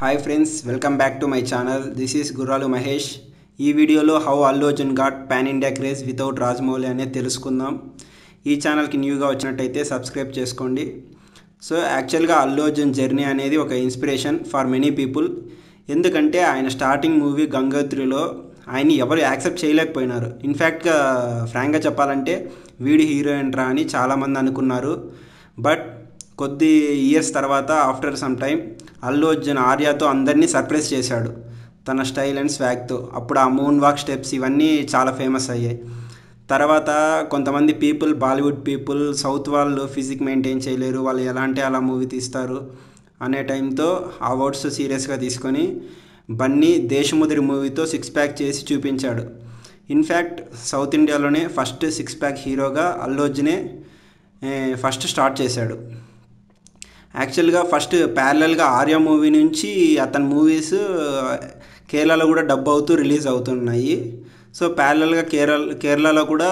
Hi friends welcome back to my channel this is Gurralu Mahesh ఈ వీడియోలో how Allu Arjun got pan India craze without Rajamouli అనేది తెలుసుకుందాం. ఈ ఛానల్కి న్యూగా వచ్చినట్టయితే సబ్స్క్రైబ్ చేసుకోండి. సో యాక్చువల్గా అల్లు అర్జున్ జర్నీ అనేది ఒక ఇన్స్పిరేషన్ ఫర్ మెనీ పీపుల్ ఎందుకంటే ఆయన స్టార్టింగ్ మూవీ గంగోత్రిలో ఆయన్ని ఎవరు యాక్సెప్ట్ చేయలేకపోయినారు. ఇన్ఫ్యాక్ట్గా ఫ్రాంక్గా చెప్పాలంటే వీడి హీరోయిన్ రా అని చాలామంది అనుకున్నారు. బట్ కొద్ది ఇయర్స్ తర్వాత after some time Allu Arjun ఆర్యాతో అందరినీ సర్ప్రైజ్ చేశాడు. తన స్టైల్ అండ్ స్వాగ్తో అప్పుడు ఆ మూన్ వాక్ స్టెప్స్ ఇవన్నీ చాలా ఫేమస్ అయ్యాయి. తర్వాత కొంతమంది పీపుల్ బాలీవుడ్ పీపుల్ సౌత్ వాళ్ళు ఫిజిక్ మెయింటైన్ చేయలేరు. వాళ్ళు ఎలా అంటే అలా మూవీ తీస్తారు అనే టైంతో ఆ వర్డ్స్ సీరియస్గా తీసుకొని బన్నీ దేశముదిరి మూవీతో సిక్స్ ప్యాక్ చేసి చూపించాడు. ఇన్ఫ్యాక్ట్ సౌత్ ఇండియాలోనే ఫస్ట్ సిక్స్ ప్యాక్ హీరోగా అల్లు అర్జునే ఫస్ట్ స్టార్ట్ చేశాడు. యాక్చువల్గా ఫస్ట్ ప్యారలల్గా ఆర్య మూవీ నుంచి అతని మూవీస్ కేరళలో కూడా డబ్ అవుతూ రిలీజ్ అవుతున్నాయి. సో ప్యారలల్గా కేరళ కేరళలో కూడా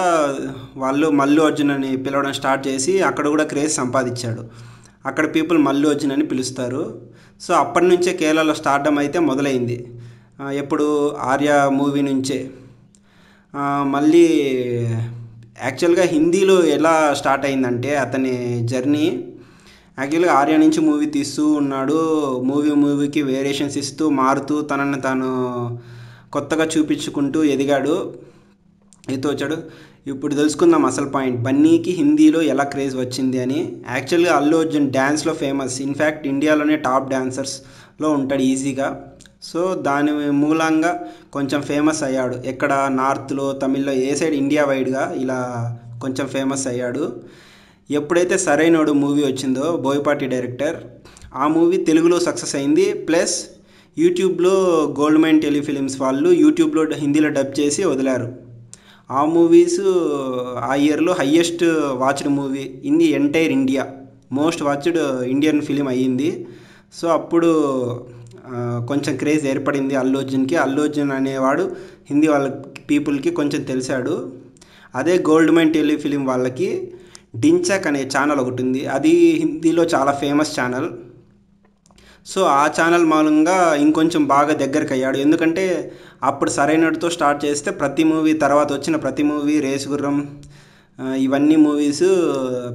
వాళ్ళు మల్లు అర్జున్ అని పిలవడం స్టార్ట్ చేసి అక్కడ కూడా క్రేజ్ సంపాదించాడు. అక్కడ పీపుల్ మల్లు అర్జున్ అని పిలుస్తారు. సో అప్పటి నుంచే కేరళలో స్టార్డమ్ అయితే మొదలైంది. ఎప్పుడు ఆర్య మూవీ నుంచే. మళ్ళీ యాక్చువల్గా హిందీలో ఎలా స్టార్ట్ అయిందంటే అతని జర్నీ యాక్చువల్గా ఆర్య నుంచి మూవీ తీస్తూ ఉన్నాడు. మూవీ మూవీకి వేరియేషన్స్ ఇస్తూ మారుతూ తనని తాను కొత్తగా చూపించుకుంటూ ఎదిగాడు. అయితే వచ్చాడు. ఇప్పుడు తెలుసుకుందాం అసలు పాయింట్. బన్నీకి హిందీలో ఎలా క్రేజ్ వచ్చింది అని. యాక్చువల్గా అల్లు అర్జున్ డ్యాన్స్లో ఫేమస్. ఇన్ఫ్యాక్ట్ ఇండియాలోనే టాప్ డ్యాన్సర్స్లో ఉంటాడు ఈజీగా. సో దాని మూలంగా కొంచెం ఫేమస్ అయ్యాడు. ఎక్కడ నార్త్లో తమిళ్ళో ఏ సైడ్ ఇండియా వైడ్గా ఇలా కొంచెం ఫేమస్ అయ్యాడు. ఎప్పుడైతే సరైనోడు మూవీ వచ్చిందో బోయపాటి డైరెక్టర్ ఆ మూవీ తెలుగులో సక్సెస్ అయింది. ప్లస్ యూట్యూబ్లో గోల్డ్ మైన్ టెలిఫిలిమ్స్ వాళ్ళు యూట్యూబ్లో హిందీలో డబ్ చేసి వదిలారు. ఆ మూవీస్ ఆ ఇయర్లో highest watched movie in the entire India. Most watched Indian film అయ్యింది. సో అప్పుడు కొంచెం క్రేజ్ ఏర్పడింది అల్లు అర్జున్కి. అల్లు అర్జున్ అనేవాడు హిందీ వాళ్ళ పీపుల్కి కొంచెం తెలిసాడు. అదే గోల్డ్ మైన్ టెలిఫిలిం వాళ్ళకి డించక్ అనే ఛానల్ ఒకటి ఉంది. అది హిందీలో చాలా ఫేమస్ ఛానల్ సో ఆ ఛానల్ మూలంగా ఇంకొంచెం బాగా దగ్గరికి అయ్యాడు ఎందుకంటే అప్పుడు సరైనతో స్టార్ట్ చేస్తే ప్రతి మూవీ తర్వాత వచ్చిన ప్రతి మూవీ రేసు గుర్రం ఇవన్నీ మూవీస్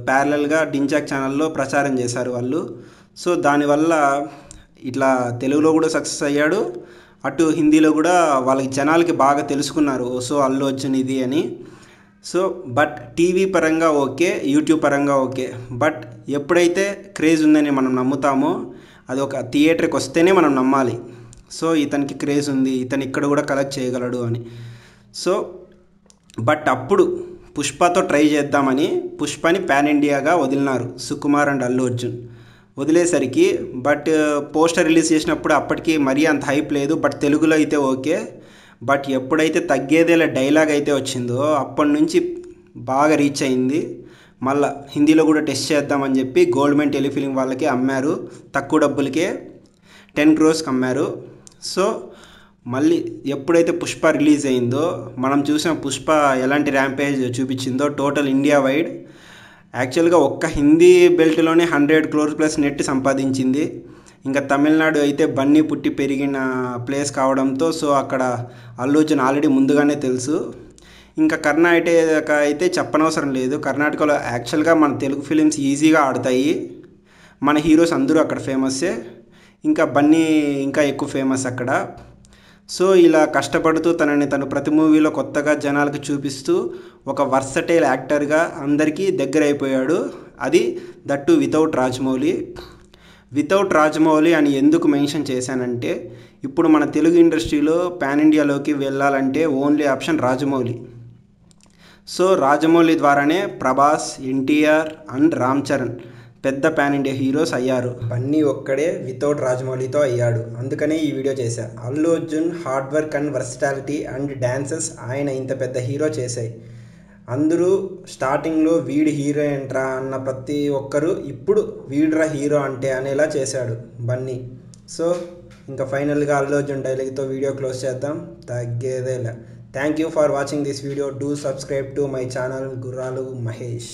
ప్యారలల్గా డించాక్ ఛానల్లో ప్రచారం చేశారు వాళ్ళు. సో దానివల్ల ఇట్లా తెలుగులో కూడా సక్సెస్ అయ్యాడు. అటు హిందీలో కూడా వాళ్ళకి జనాలకి బాగా తెలుసుకున్నారు. సో అల్లు అర్జున్ ఇది అని. సో బట్ టీవీ పరంగా ఓకే యూట్యూబ్ పరంగా ఓకే. బట్ ఎప్పుడైతే క్రేజ్ ఉందని మనం నమ్ముతామో అది ఒక థియేటర్కి వస్తేనే మనం నమ్మాలి. సో ఇతనికి క్రేజ్ ఉంది ఇతను ఇక్కడ కూడా కలెక్ట్ చేయగలడు అని. సో బట్ అప్పుడు పుష్పతో ట్రై చేద్దామని పుష్పని పాన్ ఇండియాగా వదిలినారు సుకుమార్ అండ్ అల్లు అర్జున్. వదిలేసరికి బట్ పోస్టర్ రిలీజ్ చేసినప్పుడు అప్పటికి మరీ అంత హైప్ లేదు బట్ తెలుగులో అయితే ఓకే. బట్ ఎప్పుడైతే తగ్గేదేలా డైలాగ్ అయితే వచ్చిందో అప్పటి నుంచి బాగా రీచ్ అయింది. మళ్ళా హిందీలో కూడా టెస్ట్ చేద్దామని చెప్పి గోల్డ్మెన్ టెలిఫిలిం వాళ్ళకి అమ్మారు. తక్కువ డబ్బులకే టెన్ క్రోర్స్కి అమ్మారు. సో మళ్ళీ ఎప్పుడైతే పుష్ప రిలీజ్ అయిందో మనం చూసిన పుష్ప ఎలాంటి ర్యాంపేజ్ చూపించిందో టోటల్ ఇండియా వైడ్ యాక్చువల్గా ఒక్క హిందీ బెల్ట్లోనే హండ్రెడ్ క్రోర్ ప్లస్ నెట్ సంపాదించింది. ఇంకా తమిళనాడు అయితే బన్నీ పుట్టి పెరిగిన ప్లేస్ కావడంతో సో అక్కడ అల్లు అర్జున్ ఆల్రెడీ ముందుగానే తెలుసు. ఇంకా కర్ణాటక అయితే చెప్పనవసరం లేదు. కర్ణాటకలో యాక్చువల్గా మన తెలుగు ఫిలిమ్స్ ఈజీగా ఆడతాయి. మన హీరోస్ అందరూ అక్కడ ఫేమస్సే. ఇంకా బన్నీ ఇంకా ఎక్కువ ఫేమస్ అక్కడ. సో ఇలా కష్టపడుతూ తనని తను ప్రతి మూవీలో కొత్తగా జనాలకు చూపిస్తూ ఒక వర్సటైల్ యాక్టర్గా అందరికీ దగ్గర అయిపోయాడు అది that without Rajamouli. Without Rajamouli అని ఎందుకు మెన్షన్ చేశానంటే ఇప్పుడు మన తెలుగు ఇండస్ట్రీలో పాన్ ఇండియాలోకి వెళ్ళాలంటే only option Rajamouli so Rajamouli ద్వారానే ప్రభాస్ ఎన్టీఆర్ అండ్ రామ్ చరణ్ పెద్ద పాన్ ఇండియా హీరోస్ అయ్యారు. బన్నీ ఒక్కడే వితౌట్ రాజమౌళితో అయ్యాడు. అందుకనే ఈ వీడియో చేశా. Allu Arjun hard work and versatility and dances ఆయన ఇంత పెద్ద హీరో చేశాయి. అందరూ స్టార్టింగ్లో వీడి హీరో ఏంట్రా అన్న ప్రతి ఒక్కరు ఇప్పుడు వీడ్రా హీరో అంటే అనేలా చేశాడు బన్నీ. సో ఇంకా ఫైనల్గా అల్లు అర్జున్ డైలాగ్తో వీడియో క్లోజ్ చేద్దాం. తగ్గేదేలా. Thank you for watching this video. Do subscribe to my channel Gurralu Mahesh.